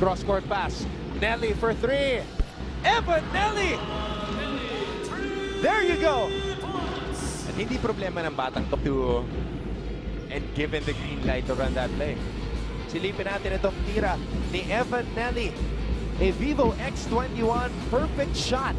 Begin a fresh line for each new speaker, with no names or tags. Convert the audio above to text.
Cross-court pass. Nelly for three. Evan Nelly! There you go! At hindi problema ng batang to to and given the green light to run that play. Silipin natin itong tira ni Evan Nelly. A Vivo X21 perfect shot.